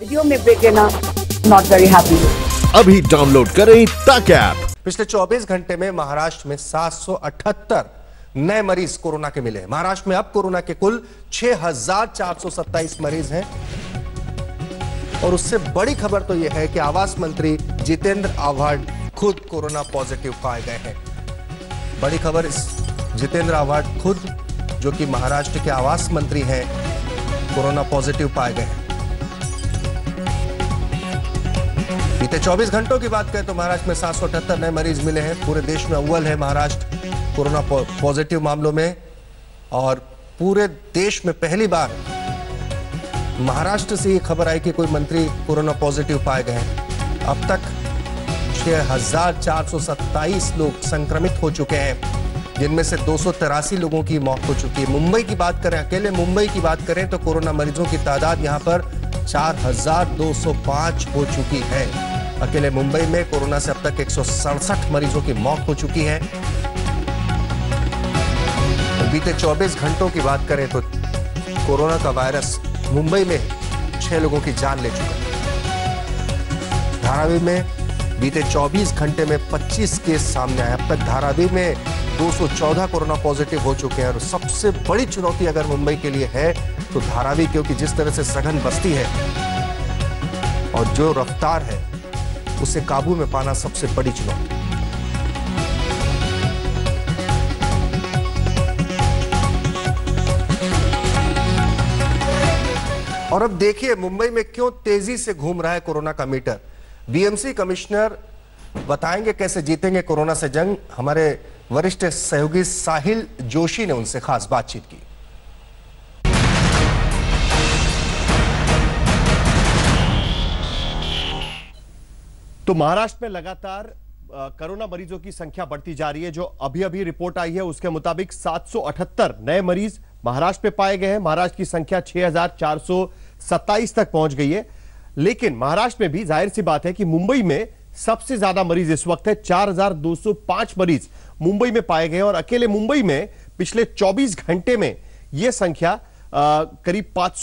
Video में break लेना not very happy अभी डाउनलोड करें तक ऐप पिछले 24 घंटे में महाराष्ट्र में 778 नए मरीज़ कोरोना के मिले महाराष्ट्र में अब कोरोना के कुल 6,427 मरीज़ हैं। और उससे बड़ी खबर तो यह है कि आवास मंत्री जितेंद्र आव्हाड खुद कोरोना पॉजिटिव पाए गए हैं। बड़ी खबर इस जितेंद्र आव्हाड खुद जो कि महाराष्ट्र के आवास मंत्री हैं कोरोना पॉजिटिव पाए गए हैं। बीते 24 घंटों की बात करें तो महाराष्ट्र में सात सौ अठहत्तर नए मरीज़ मिले हैं। पूरे देश में अव्वल है महाराष्ट्र कोरोना पॉजिटिव मामलों में। और पूरे देश में पहली बार महाराष्ट्र से ये खबर आई कि कोई मंत्री कोरोना पॉजिटिव पाए गए हैं। अब तक छह हज़ार चार सौ सत्ताईस लोग संक्रमित हो चुके हैं। जिनमें से दो सौ तिरासी लोगों की मौत हो चुकी है। मुंबई की बात करें अकेले मुंबई की बात करें तो कोरोना मरीजों की तादाद यहाँ पर 4,205 हो चुकी है। अकेले मुंबई में कोरोना से अब तक एक सौ सड़सठ मरीजों की मौत हो चुकी है। बीते 24 घंटों की बात करें तो कोरोना का वायरस मुंबई में छह लोगों की जान ले चुका है। धारावी में बीते 24 घंटे में 25 केस सामने आए। अब तक धारावी में 214 कोरोना पॉजिटिव हो चुके हैं और सबसे बड़ी चुनौती अगर मुंबई के लिए है तो धारावी क्योंकि जिस तरह से सघन बस्ती है और जो रफ्तार है उसे काबू में पाना सबसे बड़ी चुनौती। और अब देखिए, मुंबई में क्यों तेज़ी से घूम रहा है कोरोना का मीटर? बीएमसी कमिश्नर बताएँगे कैसे जीतेंगे कोरोना से जंग। हमारे वरिष्ठ सहयोगी साहिल जोशी ने उनसे खास बातचीत की। तो महाराष्ट्र में लगातार कोरोना मरीजों की संख्या बढ़ती जा रही है जो अभी अभी रिपोर्ट आई है उसके मुताबिक 778 नए मरीज़ महाराष्ट्र में पाए गए हैं। महाराष्ट्र की संख्या 6,427 तक पहुँच गई है। लेकिन महाराष्ट्र में भी ज़ाहिर सी बात है कि मुंबई में सबसे ज़्यादा मरीज़ इस वक्त है 4,205 मरीज़ मुंबई में पाए गए और अकेले मुंबई में पिछले 24 घंटे में यह संख्या करीब पाँच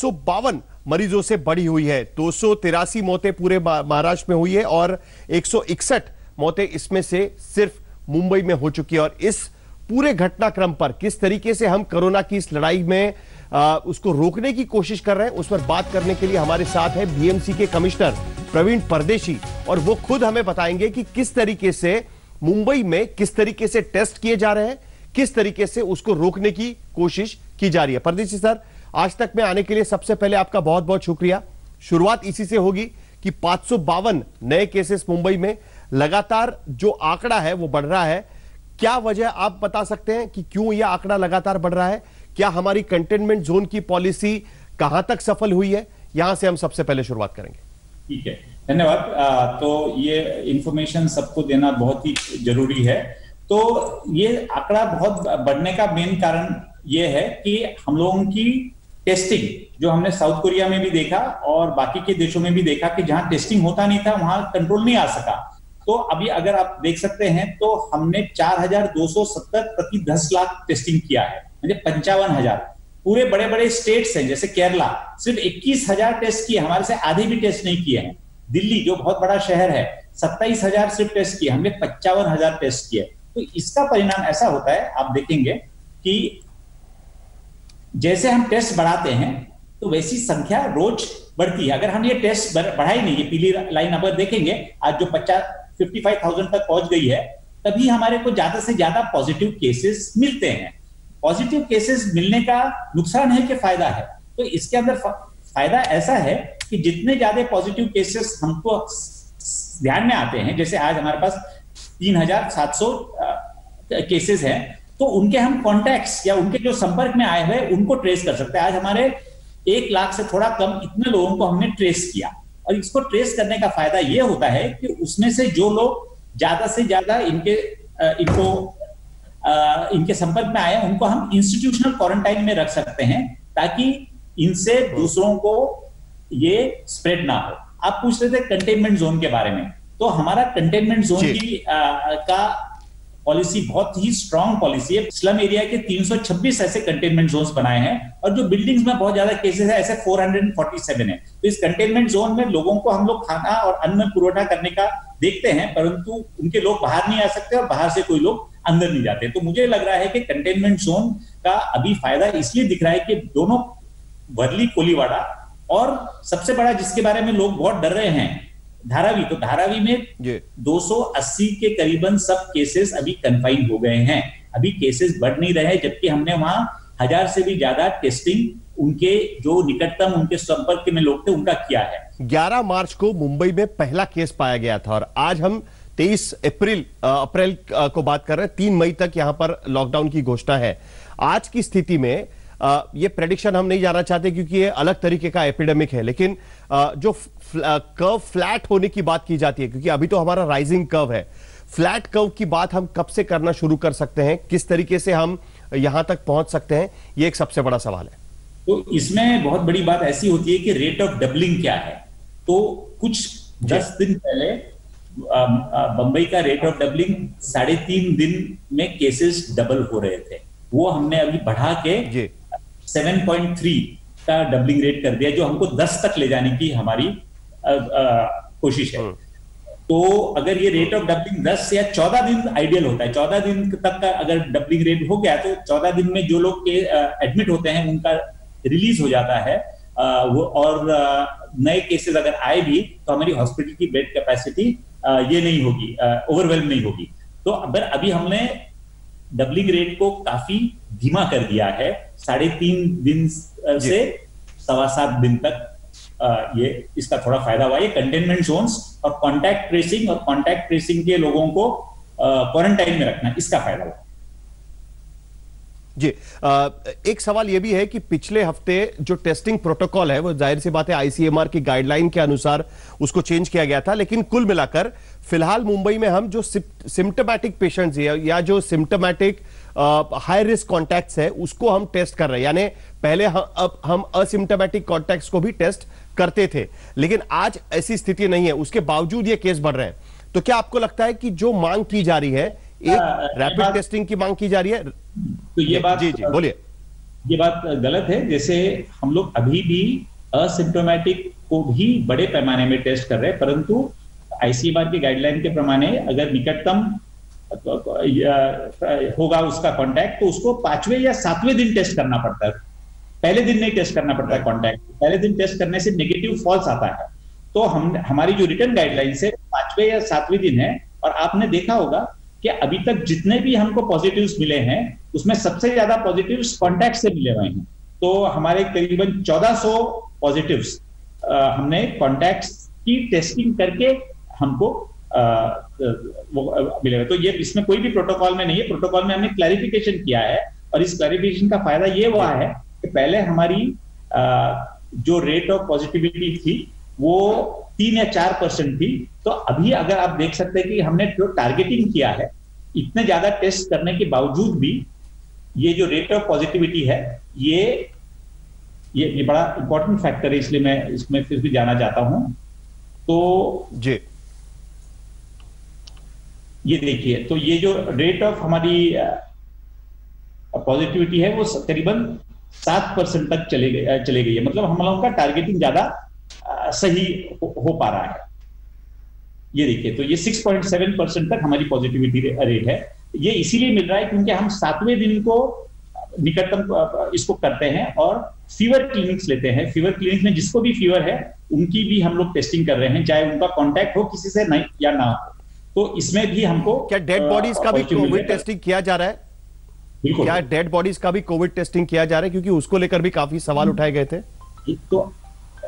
मरीजों से बढ़ी हुई है। दो सौ तिरासी मौतें पूरे महाराष्ट्र में हुई है और एक सौ इकसठ मौतें इसमें से सिर्फ़ मुंबई में हो चुकी है। और इस पूरे घटनाक्रम पर किस तरीके से हम कोरोना की इस लड़ाई में आ, उसको रोकने की कोशिश कर रहे हैं उस पर बात करने के लिए हमारे साथ है बीएमसी के कमिश्नर प्रवीण परदेशी और वो खुद हमें बताएँगे कि किस तरीके से मुंबई में किस तरीके से टेस्ट किए जा रहे हैं किस तरीके से उसको रोकने की कोशिश की जा रही है। परदेशी सर आज तक में आने के लिए सबसे पहले आपका बहुत बहुत शुक्रिया। शुरुआत इसी से होगी कि पाँच नए केसेस मुंबई में लगातार जो आंकड़ा है वो बढ़ रहा है। क्या वजह आप बता सकते हैं कि क्यों यह आंकड़ा लगातार बढ़ रहा है? क्या हमारी कंटेनमेंट जोन की पॉलिसी कहाँ तक सफल हुई है? यहाँ से हम सबसे पहले शुरुआत करेंगे। ठीक है, धन्यवाद। तो ये इंफॉर्मेशन सबको देना बहुत ही ज़रूरी है। तो ये आंकड़ा बहुत बढ़ने का मेन कारण ये है कि हम लोगों की टेस्टिंग जो हमने साउथ कोरिया में भी देखा और बाकी के देशों में भी देखा कि जहाँ टेस्टिंग होता नहीं था वहाँ कंट्रोल नहीं आ सका। तो अभी अगर आप देख सकते हैं तो हमने 4,270 प्रति 10 लाख टेस्टिंग किया है। मतलब पंचावन हज़ार। पूरे बड़े बड़े स्टेट्स हैं जैसे केरला सिर्फ़ इक्कीस हज़ार टेस्ट किए हमारे से आधे भी टेस्ट नहीं किए हैं। दिल्ली जो बहुत बड़ा शहर है सत्ताईस हज़ार सिर्फ़ टेस्ट किए हमने पच्चावन हज़ार टेस्ट किए। तो इसका परिणाम ऐसा होता है आप देखेंगे कि जैसे हम टेस्ट बढ़ाते हैं तो वैसी संख्या रोज बढ़ती है। अगर हम ये टेस्ट बढ़ाई नहीं, ये पीली लाइन अगर देखेंगे, आज जो पचास फिफ्टी फाइव थाउज़ेंड तक पहुँच गई है, तभी हमारे को ज़्यादा से ज़्यादा पॉजिटिव केसेस मिलते हैं। पॉजिटिव केसेस मिलने का नुकसान है कि फ़ायदा है? तो इसके अंदर फ़ायदा ऐसा है कि जितने ज़्यादा पॉजिटिव केसेस हमको ध्यान में आते हैं, जैसे आज हमारे पास तीन हज़ार सात सौ केसेस हैं तो उनके हम कॉन्टैक्ट्स या उनके जो संपर्क में आए हुए उनको ट्रेस कर सकते हैं। आज हमारे एक लाख से थोड़ा कम इतने लोगों को हमने ट्रेस किया। और इसको ट्रेस करने का फ़ायदा यह होता है कि उसमें से जो लोग ज़्यादा से ज़्यादा इनके इनको इनके संपर्क में आए उनको हम इंस्टीट्यूशनल क्वारंटाइन में रख सकते हैं ताकि इनसे दूसरों को ये स्प्रेड ना हो। आप पूछ रहे थे कंटेनमेंट जोन के बारे में। तो हमारा कंटेनमेंट जोन की आ, का पॉलिसी बहुत ही स्ट्रांग पॉलिसी है। स्लम एरिया के 326 ऐसे कंटेनमेंट जोन्स बनाए हैं और जो बिल्डिंग्स में बहुत ज़्यादा केसेस है, ऐसे 447 है। तो इस कंटेनमेंट जोन में लोगों को हम लोग खाना और अन्न पुरोठा करने का देखते हैं, परंतु उनके लोग बाहर नहीं आ सकते और बाहर से कोई लोग अंदर नहीं जाते। तो मुझे लग रहा है कि कंटेनमेंट जोन का अभी फ़ायदा इसलिए दिख रहा है कि दोनों, वर्ली कोलीवाड़ा और सबसे बड़ा जिसके बारे में लोग बहुत डर रहे हैं धारावी तो धारावी में 280 के करीबन सब केसेस अभी कन्फाइन हो गए हैं। अभी केसेस बढ़ नहीं रहे जबकि हमने वहाँ हज़ार से भी ज़्यादा टेस्टिंग उनके जो निकटतम उनके संपर्क में लोग थे उनका किया है। 11 मार्च को मुंबई में पहला केस पाया गया था और आज हम 23 अप्रैल अप्रैल को बात कर रहे हैं। तीन मई तक यहाँ पर लॉकडाउन की घोषणा है। आज की स्थिति में ये प्रेडिक्शन हम नहीं जाना चाहते क्योंकि ये अलग तरीके का एपिडेमिक है लेकिन अ, जो कर्व फ्लैट होने की बात की जाती है क्योंकि अभी तो हमारा राइजिंग कर्व है। फ्लैट कर्व की बात हम कब से करना शुरू कर सकते हैं किस तरीके से हम यहाँ तक पहुँच सकते हैं ये एक सबसे बड़ा सवाल है। तो इसमें बहुत बड़ी बात ऐसी होती है कि रेट ऑफ़ डबलिंग क्या है? तो कुछ दस दिन पहले बंबई का रेट ऑफ़ डबलिंग साढ़े तीन दिन में केसेस डबल हो रहे थे। वो हमने अभी बढ़ा के 7.3 का डबलिंग रेट कर दिया जो हमको 10 तक ले जाने की हमारी कोशिश है। तो अगर ये रेट ऑफ़ डबलिंग 10 या 14 दिन आइडियल होता है 14 दिन तक का अगर डबलिंग रेट हो गया तो 14 दिन में जो लोग के एडमिट होते हैं उनका रिलीज़ हो जाता है। अ, वो और नए केसेस अगर आए भी तो हमारी हॉस्पिटल की बेड कैपेसिटी ये नहीं होगी ओवरवेलम नहीं होगी। तो अगर अभी हमने डबलिंग रेट को काफ़ी धीमा कर दिया है। साढ़े तीन दिन से सवा सात दिन तक ये इसका थोड़ा फ़ायदा हुआ। ये कंटेनमेंट जोन्स और कॉन्टैक्ट ट्रेसिंग और कॉन्टैक्ट ट्रेसिंग के लोगों को क्वारंटाइन में रखना इसका फ़ायदा हुआ। जी अ, एक सवाल यह भी है कि पिछले हफ़्ते जो टेस्टिंग प्रोटोकॉल है वो ज़ाहिर सी बात है आईसीएमआर की गाइडलाइन के अनुसार उसको चेंज किया गया था लेकिन कुल मिलाकर फ़िलहाल मुंबई में हम जो सिम्टोमैटिक पेशेंट्स या जो सिम्टोमैटिक हाई रिस्क कॉन्टैक्ट्स है उसको हम टेस्ट कर रहे हैं। यानी पहले हम अब हम असिम्टोमैटिक कॉन्टैक्ट्स को भी टेस्ट करते थे लेकिन आज ऐसी स्थिति नहीं है। उसके बावजूद ये केस बढ़ रहे हैं। तो क्या आपको लगता है कि जो मांग की जा रही है एक हाँ, रैपिड टेस्टिंग की मांग की जा रही है। तो ये बात जी जी बोलिए। ये बात गलत है। जैसे हम लोग अभी भी असिम्टोमेटिक को भी बड़े पैमाने में टेस्ट कर रहे हैं परंतु आईसीएमआर की गाइडलाइन के प्रमाणे अगर निकटतम होगा उसका कांटेक्ट तो उसको पाँचवें या सातवें दिन टेस्ट करना पड़ता है। पहले दिन नहीं टेस्ट करना पड़ता है कांटेक्ट पहले दिन टेस्ट करने से नेगेटिव फॉल्स आता है। तो हम हमारी जो रिटर्न गाइडलाइंस है पाँचवें या सातवें दिन है और आपने देखा होगा कि अभी तक जितने भी हमको पॉजिटिव्स मिले हैं उसमें सबसे ज़्यादा पॉजिटिव्स कॉन्टैक्ट से मिले हुए हैं। तो हमारे करीबन 1400 पॉजिटिव्स हमने कॉन्टैक्ट की टेस्टिंग करके हमको अ, वो तो ये इसमें कोई भी प्रोटोकॉल में नहीं है। प्रोटोकॉल में हमने क्लैरिफिकेशन किया है और इस क्लैरिफिकेशन का फ़ायदा ये हुआ है कि पहले हमारी अ, जो रेट ऑफ़ पॉजिटिविटी थी वो तीन या चार परसेंट थी। तो अभी अगर आप देख सकते हैं कि हमने जो टारगेटिंग किया है इतने ज़्यादा टेस्ट करने के बावजूद भी ये जो रेट ऑफ़ पॉजिटिविटी है ये ये ये बड़ा इंपॉर्टेंट फैक्टर है इसलिए मैं इसमें फिर भी जाना चाहता हूँ। तो जी। ये देखिए तो ये जो रेट ऑफ़ हमारी पॉजिटिविटी है वो करीबन सात परसेंट तक चले गए चले गई है। मतलब हम लोगों का टारगेटिंग ज़्यादा सही हो, हो पा रहा है। ये देखिए तो ये 6.7 परसेंट तक हमारी पॉजिटिविटी रेट है। ये इसीलिए मिल रहा है क्योंकि हम सातवें दिन को निकटतम इसको करते हैं और फीवर क्लिनिक्स लेते हैं। फीवर क्लिनिक में जिसको भी फीवर है उनकी भी हम लोग टेस्टिंग कर रहे हैं चाहे उनका कांटेक्ट हो किसी से नहीं या ना हो। तो इसमें भी हमको क्या डेड बॉडीज का भी कोविड टेस्टिंग किया जा रहा है? क्या डेड बॉडीज का भी कोविड टेस्टिंग किया जा रहा है? क्योंकि उसको लेकर भी काफ़ी सवाल उठाए गए थे। तो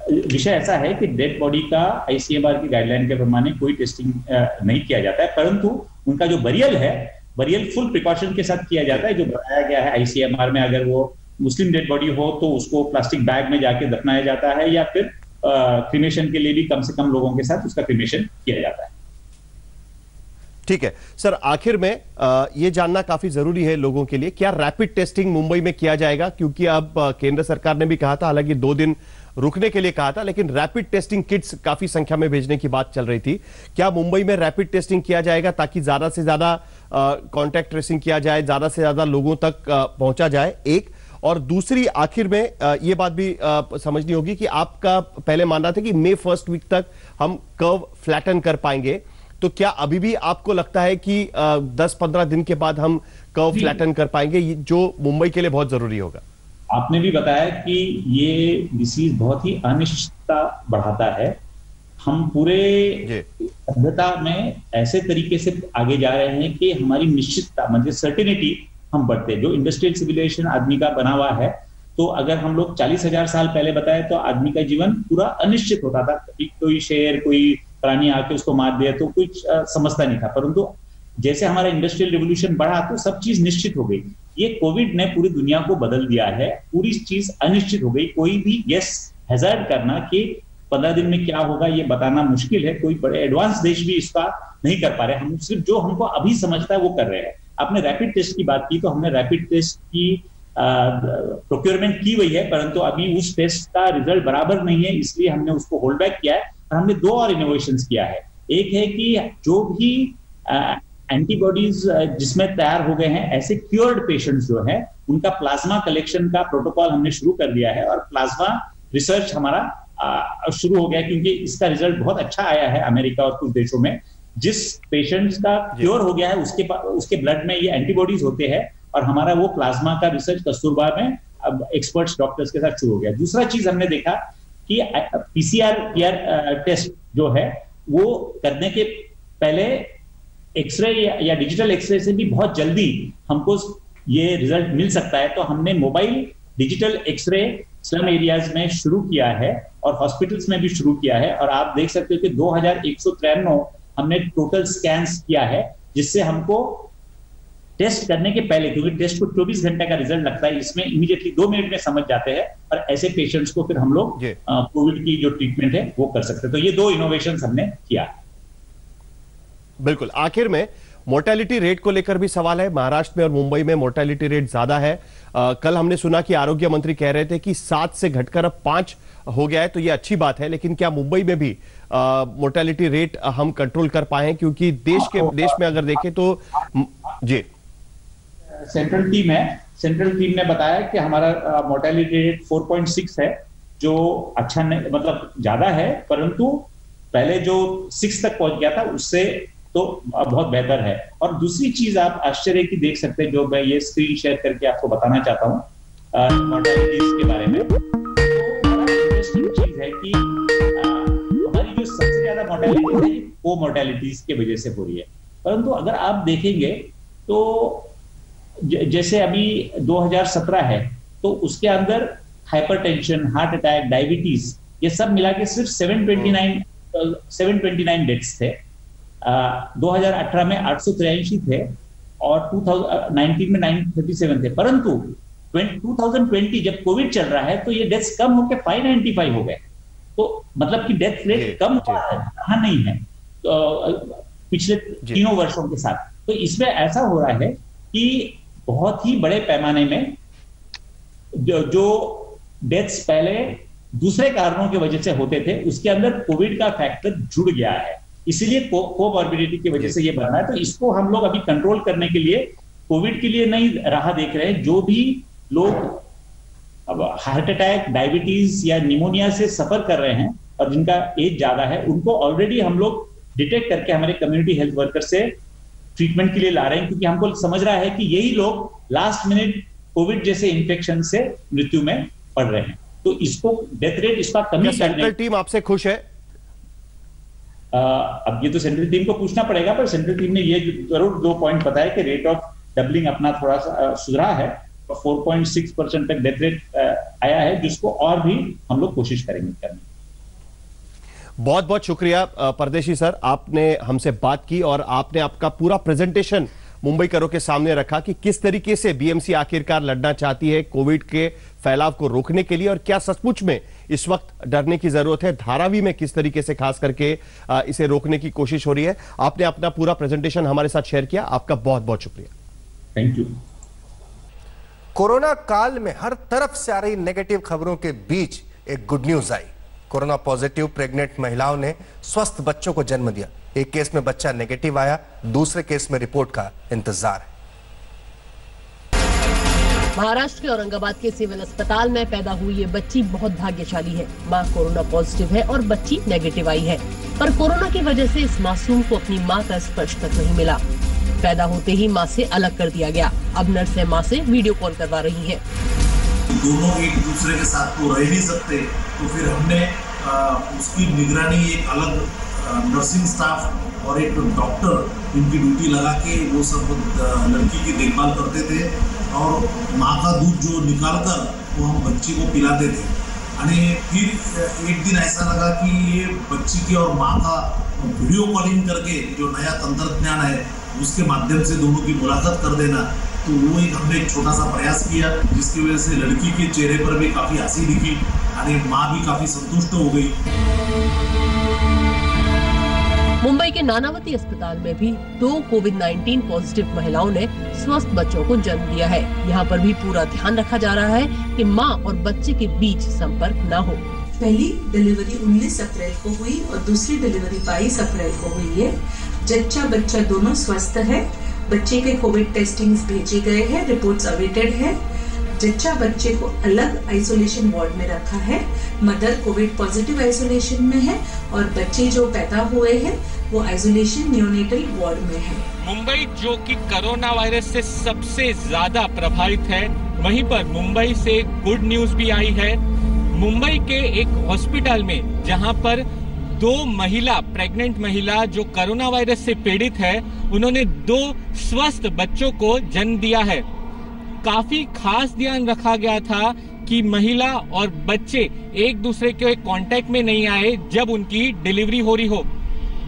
विषय ऐसा है कि डेड बॉडी का आईसीएमआर की गाइडलाइन के प्रमाणे कोई टेस्टिंग नहीं किया जाता है परंतु उनका जो बरियल है बरियल फुल प्रिकॉशन के साथ किया जाता है। जो बताया गया है आईसीएमआर में अगर वो मुस्लिम डेड बॉडी हो तो उसको प्लास्टिक बैग में जाके दफनाया जाता है या फिर क्रिमेशन के लिए भी कम से कम लोगों के साथ उसका क्रिमेशन किया जाता है। ठीक है। सर आखिर में आ, ये जानना काफ़ी ज़रूरी है लोगों के लिए। क्या रैपिड टेस्टिंग मुंबई में किया जाएगा? क्योंकि अब केंद्र सरकार ने भी कहा था हालाँकि दो दिन रुकने के लिए कहा था लेकिन रैपिड टेस्टिंग किट्स काफ़ी संख्या में भेजने की बात चल रही थी। क्या मुंबई में रैपिड टेस्टिंग किया जाएगा ताकि ज़्यादा से ज़्यादा कॉन्टैक्ट ट्रेसिंग किया जाए ज़्यादा से ज़्यादा लोगों तक पहुँचा जाए एक। और दूसरी आखिर में ये बात भी समझनी होगी कि आपका पहले मानना था कि मे फ़र्स्ट वीक तक हम कर्व फ्लैटन कर पाएँगे। तो क्या अभी भी आपको लगता है कि दस पंद्रह दिन के बाद हम कर्व फ्लैटन कर पाएँगे? जो मुंबई के लिए बहुत ज़रूरी होगा। आपने भी बताया कि ये डिसीज बहुत ही अनिश्चितता बढ़ाता है। हम पूरे सभ्यता में ऐसे तरीके से आगे जा रहे हैं कि हमारी निश्चितता मतलब सर्टिनिटी हम बढ़ते हैं। जो इंडस्ट्रियल सिविलाइजेशन आदमी का बना हुआ है तो अगर हम लोग चालीस हज़ार साल पहले बताए तो आदमी का जीवन पूरा अनिश्चित होता था। कोई शेर कोई प्राणी आके उसको मार दिया तो कुछ समझता नहीं था। परंतु जैसे हमारा इंडस्ट्रियल रिवोल्यूशन बढ़ा तो सब चीज़ निश्चित हो गई। ये कोविड ने पूरी दुनिया को बदल दिया है। पूरी चीज़ अनिश्चित हो गई। कोई भी यस हेजर्ड करना कि पंद्रह दिन में क्या होगा, ये बताना मुश्किल है। कोई बड़े एडवांस देश भी इसका नहीं कर पा रहे। हम सिर्फ़ जो हमको अभी समझता है वो कर रहे हैं। आपने रैपिड टेस्ट की बात की तो हमने रैपिड टेस्ट की प्रोक्योरमेंट की हुई है, परंतु अभी उस टेस्ट का रिज़ल्ट बराबर नहीं है, इसलिए हमने उसको होल्ड बैक किया है। और हमने दो और इनोवेशन किया है। एक है कि जो भी एंटीबॉडीज जिसमें तैयार हो गए हैं ऐसे क्योर्ड पेशेंट्स जो है उनका प्लाज्मा कलेक्शन का प्रोटोकॉल हमने शुरू कर दिया है और प्लाज्मा रिसर्च हमारा शुरू हो गया क्योंकि इसका रिज़ल्ट बहुत अच्छा आया है अमेरिका और कुछ देशों में। जिस पेशेंट्स का क्योर हो गया है उसके उसके ब्लड में ये एंटीबॉडीज होते हैं और हमारा वो प्लाज्मा का रिसर्च कस्तूरबा में अब एक्सपर्ट्स डॉक्टर्स के साथ शुरू हो गया। दूसरा चीज़ हमने देखा कि पीसीआर टेस्ट जो है वो करने के पहले एक्सरे या, या डिजिटल एक्सरे से भी बहुत जल्दी हमको ये रिज़ल्ट मिल सकता है। तो हमने mobile digital x ray slum areas में शुरू किया है और हॉस्पिटल्स में भी शुरू किया है और आप देख सकते हो कि दो हमने टोटल स्कैंस किया है जिससे हमको टेस्ट करने के पहले क्योंकि टेस्ट को 24 घंटे का रिज़ल्ट लगता है इसमें इमीडिएटली दो मिनट में समझ जाते हैं और ऐसे पेशेंट्स को फिर हम लोग कोविड की जो ट्रीटमेंट है वो कर सकते हैं। तो ये दो इनोवेशन हमने किया। बिल्कुल। आखिर में मोर्टेलिटी रेट को लेकर भी सवाल है। महाराष्ट्र में और मुंबई में मोर्टेलिटी रेट ज़्यादा है। आ, कल हमने सुना कि आरोग्य मंत्री कह रहे थे कि सात से घटकर अब पाँच हो गया है तो ये अच्छी बात है लेकिन क्या मुंबई में भी मोर्टेलिटी रेट हम कंट्रोल कर पाए क्योंकि देश के देश में अगर देखें तो जी। सेंट्रल टीम है। सेंट्रल टीम ने बताया कि हमारा मोर्टेलिटी रेट 4.6 है जो अच्छा नहीं मतलब ज़्यादा है परंतु पहले जो सिक्स तक पहुँच गया था उससे तो बहुत बेहतर है। और दूसरी चीज़ आप आश्चर्य की देख सकते हैं, जो मैं ये स्क्रीन शेयर करके आपको बताना चाहता हूँ के बारे में। तो चीज़ है कि हमारी जो सबसे ज़्यादा मोर्टेलिटी है, वो मोर्टेलिटीज के वजह से हो रही है। परंतु अगर आप देखेंगे तो जैसे अभी 2017 है तो उसके अंदर हाइपरटेंशन हार्ट अटैक डायबिटीज़ ये सब मिला के सिर्फ़ 729 729 डेथ्स थे। 2018 में आठ थे और 2019 में 937 थे। परंतु 2020 जब कोविड चल रहा है तो ये डेथ्स कम होकर 595 हो गए। तो मतलब कि डेथ रेट कम हुआ है कहा नहीं है तो पिछले तीनों वर्षों के साथ। तो इसमें ऐसा हो रहा है कि बहुत ही बड़े पैमाने में जो, जो डेथ्स पहले दूसरे कारणों की वजह से होते थे उसके अंदर कोविड का फैक्टर जुड़ गया है। इसीलिए कोमॉर्बिडिटी की वजह से ये बढ़ रहा है। तो इसको हम लोग अभी कंट्रोल करने के लिए कोविड के लिए नहीं राह देख रहे हैं। जो भी लोग अब हार्ट अटैक डायबिटीज़ या निमोनिया से सफ़र कर रहे हैं और जिनका एज ज़्यादा है उनको ऑलरेडी हम लोग डिटेक्ट करके हमारे कम्युनिटी हेल्थ वर्कर से ट्रीटमेंट के लिए ला रहे हैं। क्योंकि हमको समझ रहा है कि यही लोग लास्ट मिनट कोविड जैसे इंफेक्शन से मृत्यु में पड़ रहे हैं। तो इसको डेथ रेट इसका कमी टीम आपसे खुश है? अब ये तो सेंट्रल टीम को पूछना पड़ेगा, पर सेंट्रल टीम ने ये ज़रूर दो पॉइंट बताया कि रेट ऑफ़ डबलिंग अपना थोड़ा सा सुधरा है फोर पॉइंट सिक्स परसेंट तक डेथ रेट आया है, जिसको और भी हम लोग कोशिश करेंगे करने बहुत बहुत शुक्रिया परदेशी सर, आपने हमसे बात की और आपने आपका पूरा प्रेजेंटेशन मुंबई करो के सामने रखा कि किस तरीके से बीएमसी आखिरकार लड़ना चाहती है कोविड के फैलाव को रोकने के लिए और क्या सचमुच में इस वक्त डरने की ज़रूरत है धारावी में किस तरीके से खास करके इसे रोकने की कोशिश हो रही है। आपने अपना पूरा प्रेजेंटेशन हमारे साथ शेयर किया। आपका बहुत बहुत शुक्रिया। थैंक यू कोरोना काल में हर तरफ़ से आ रही नेगेटिव खबरों के बीच एक गुड न्यूज़ आई। कोरोना पॉजिटिव प्रेग्नेंट महिलाओं ने स्वस्थ बच्चों को जन्म दिया। एक केस में बच्चा नेगेटिव आया, दूसरे केस में रिपोर्ट का इंतज़ार है। महाराष्ट्र के औरंगाबाद के सिविल अस्पताल में पैदा हुई ये बच्ची बहुत भाग्यशाली है। माँ कोरोना पॉजिटिव है और बच्ची नेगेटिव आई है। पर कोरोना की वजह से इस मासूम को अपनी माँ का स्पर्श तक नहीं मिला। पैदा होते ही माँ से अलग कर दिया गया। अब नर्स माँ से वीडियो कॉल करवा रही है। दोनों एक दूसरे के साथ तो रह नहीं सकते तो फिर हमने आ, उसकी निगरानी एक अलग नर्सिंग स्टाफ और एक डॉक्टर इनकी ड्यूटी लगा के वो सब लड़की की देखभाल करते थे और माँ का दूध जो निकाल कर वो हम बच्ची को पिलाते थे। आणि फिर एक दिन ऐसा लगा कि ये बच्ची की और माँ का वीडियो कॉलिंग करके जो नया तंत्रज्ञान है उसके माध्यम से दोनों की मुलाकात कर देना। तो वो एक हमने एक छोटा सा प्रयास किया जिसकी वजह से लड़की के चेहरे पर भी काफ़ी हँसी दिखी और माँ भी काफ़ी संतुष्ट हो गई। मुंबई के नानावती अस्पताल में भी दो कोविड 19 पॉजिटिव महिलाओं ने स्वस्थ बच्चों को जन्म दिया है। यहाँ पर भी पूरा ध्यान रखा जा रहा है कि माँ और बच्चे के बीच संपर्क न हो। पहली डिलीवरी 19 अप्रैल को हुई और दूसरी डिलीवरी 22 अप्रैल को हुई है। जच्चा बच्चा दोनों स्वस्थ है। बच्चे के कोविड टेस्टिंग भेजे गए हैं, रिपोर्ट्स अवेटेड है। जच्चा बच्चे को अलग आइसोलेशन वार्ड में रखा है। मदर कोविड पॉजिटिव आइसोलेशन में है और बच्चे जो पैदा हुए हैं, वो आइसोलेशन न्यूनेटल वार्ड में है। मुंबई, जो कि कोरोना वायरस से सबसे ज़्यादा प्रभावित है, वहीं पर मुंबई से गुड न्यूज़ भी आई है। मुंबई के एक हॉस्पिटल में, जहाँ पर दो महिला प्रेग्नेंट महिला जो कोरोना वायरस से पीड़ित है, उन्होंने दो स्वस्थ बच्चों को जन्म दिया है। काफ़ी खास ध्यान रखा गया था कि महिला और बच्चे एक दूसरे के कांटेक्ट में नहीं आए जब उनकी डिलीवरी हो रही हो।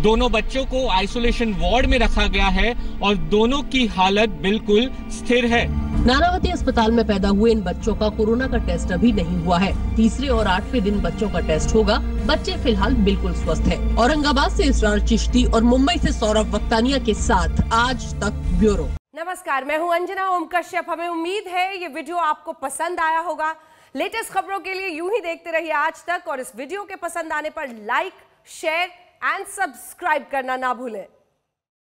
दोनों बच्चों को आइसोलेशन वार्ड में रखा गया है और दोनों की हालत बिल्कुल स्थिर है। नानावती अस्पताल में पैदा हुए इन बच्चों का कोरोना का टेस्ट अभी नहीं हुआ है। तीसरे और आठवें दिन बच्चों का टेस्ट होगा। बच्चे फ़िलहाल बिल्कुल स्वस्थ है। औरंगाबाद से इसरार चिश्ती और मुंबई से सौरभ वक्तानिया के साथ आज तक ब्यूरो। नमस्कार, मैं हूँ अंजना ओम कश्यप हमें उम्मीद है ये वीडियो आपको पसंद आया होगा। लेटेस्ट खबरों के लिए यूँ ही देखते रहिए आज तक और इस वीडियो के पसंद आने पर लाइक शेयर एंड सब्सक्राइब करना ना भूलें।